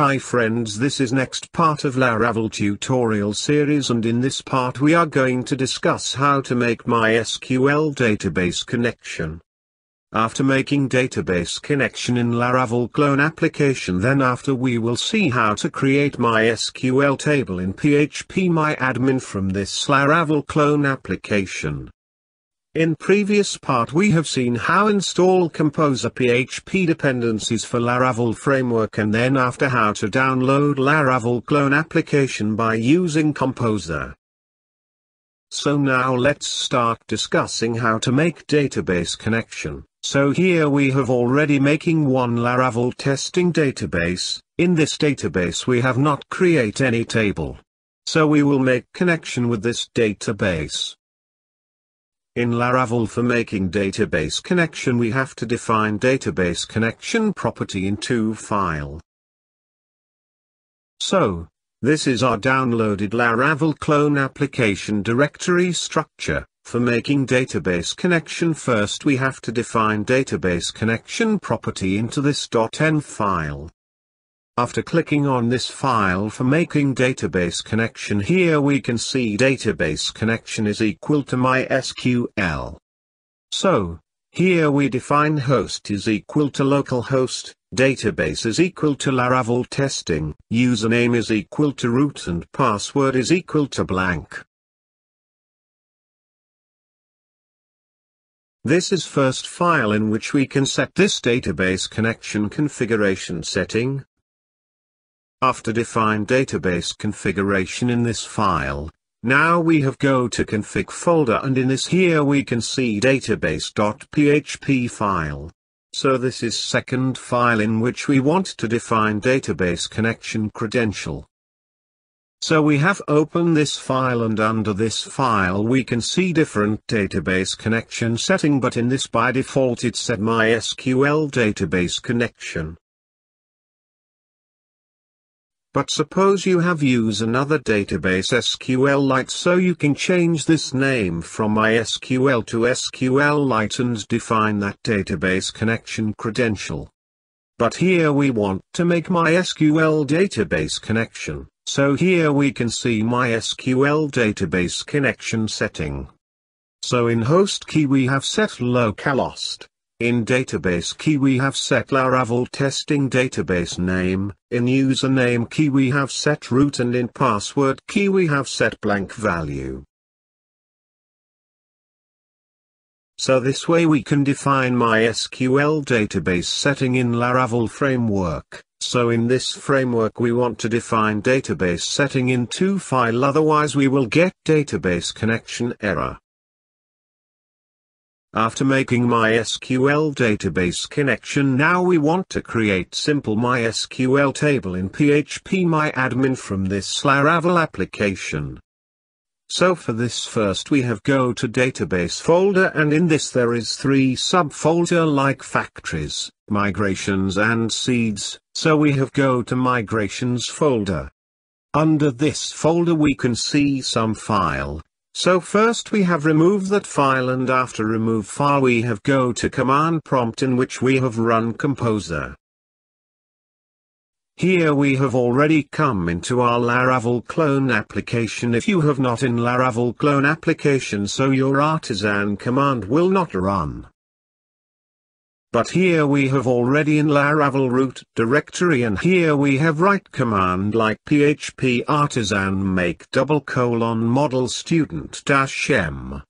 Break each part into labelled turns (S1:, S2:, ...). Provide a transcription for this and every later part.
S1: Hi friends this is next part of Laravel tutorial series and in this part we are going to discuss how to make MySQL database connection. After making database connection in Laravel clone application then after we will see how to create MySQL table in phpMyAdmin from this Laravel clone application. In previous part we have seen how install Composer PHP dependencies for Laravel framework and then after how to download Laravel clone application by using Composer. So now let's start discussing how to make database connection. So here we have already making one Laravel testing database, in this database we have not create any table. So we will make connection with this database. In Laravel for making database connection we have to define database connection property in two file. So, this is our downloaded Laravel clone application directory structure. For making database connection first we have to define database connection property into this .env file. After clicking on this file for making database connection here we can see database connection is equal to MySQL. So, here we define host is equal to localhost, database is equal to Laravel testing, username is equal to root and password is equal to blank. This is first file in which we can set this database connection configuration setting. After define database configuration in this file, now we have go to config folder and in this here we can see database.php file. So this is second file in which we want to define database connection credential. So we have open this file and under this file we can see different database connection setting but in this by default it set MySQL database connection. But suppose you have use another database SQLite so you can change this name from MySQL to SQLite and define that database connection credential. But here we want to make MySQL database connection, so here we can see MySQL database connection setting. So in host key we have set localhost. In database key we have set Laravel testing database name, in username key we have set root and in password key we have set blank value. So this way we can define MySQL database setting in Laravel framework. So in this framework we want to define database setting in two file otherwise we will get database connection error. After making MySQL database connection now we want to create simple MySQL table in phpMyAdmin from this Laravel application. So for this first we have go to database folder and in this there is three subfolder like factories, migrations and seeds, so we have go to migrations folder. Under this folder we can see some file, so first we have remove that file and after remove file we have go to command prompt in which we have run composer. Here we have already come into our Laravel clone application if you have not in Laravel clone application so your artisan command will not run. But here we have already in Laravel root directory and here we have write command like php artisan make double colon model student dash m.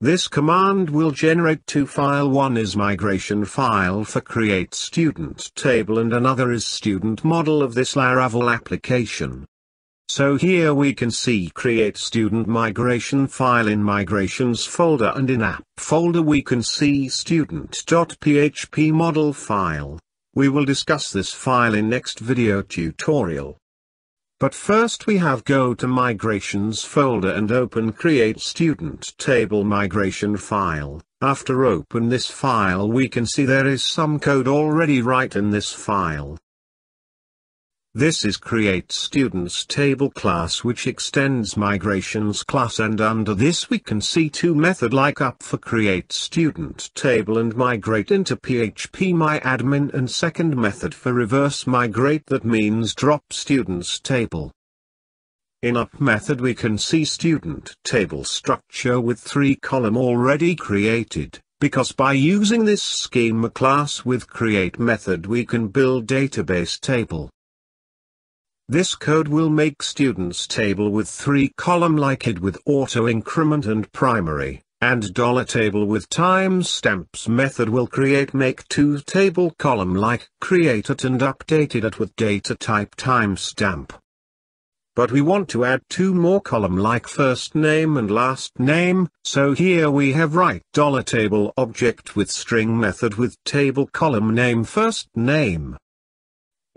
S1: This command will generate two file one is migration file for create student table and another is student model of this Laravel application. So here we can see create student migration file in migrations folder and in app folder we can see student.php model file. We will discuss this file in next video tutorial. But first we have go to migrations folder and open create student table migration file. After open this file we can see there is some code already right in this file. This is create students table class which extends migrations class and under this we can see two method like up for create student table and migrate into PHP myadmin and second method for reverse migrate that means drop students table. In up method we can see student table structure with three column already created, because by using this schema class with create method we can build database table. This code will make students table with three column like id with auto increment and primary, and dollar table with timestamps method will create make two table column like created and updated it with data type timestamp but we want to add two more column like first name and last name, so here we have write dollar $table object with string method with table column name first name.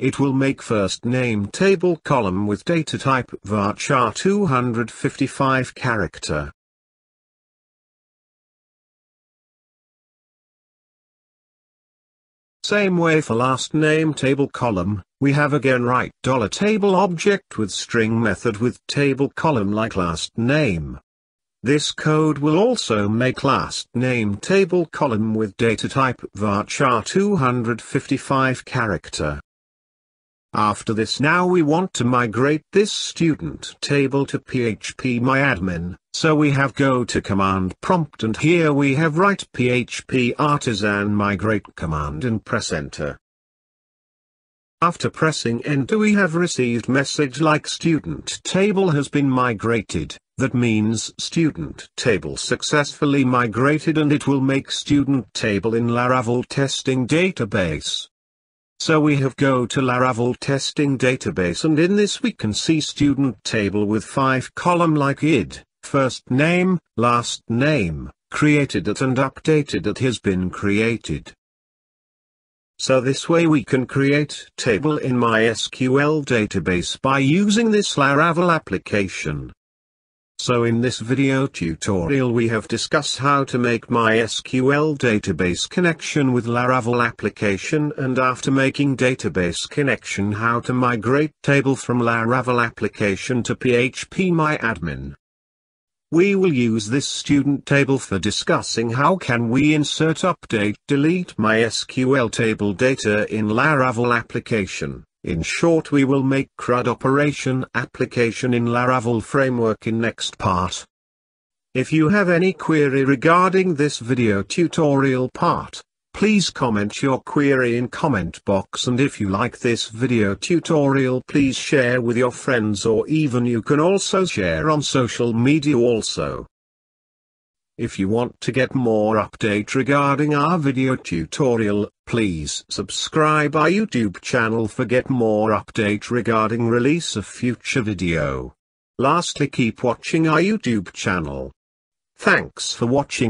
S1: It will make first name table column with data type varchar 255 character. Same way for last name table column, we have again write dollar $table object with string method with table column like last name. This code will also make last name table column with data type varchar 255 character. After this now we want to migrate this student table to PHP myadmin, so we have go to command prompt and here we have write PHP artisan migrate command and press enter. After pressing enter we have received message like student table has been migrated, that means student table successfully migrated and it will make student table in Laravel testing database. So we have go to Laravel testing database and in this we can see student table with 5 column like id, first name, last name, created at and updated at has been created. So this way we can create table in MySQL database by using this Laravel application. So in this video tutorial we have discussed how to make MySQL database connection with Laravel application and after making database connection how to migrate table from Laravel application to PHP MyAdmin. We will use this student table for discussing how can we insert update delete MySQL table data in Laravel application. In short we will make CRUD operation application in Laravel framework in next part. If you have any query regarding this video tutorial part, please comment your query in comment box and if you like this video tutorial please share with your friends or even you can also share on social media also. If you want to get more update regarding our video tutorial, please subscribe our YouTube channel for get more update regarding release of future video. Lastly keep watching our YouTube channel. Thanks for watching.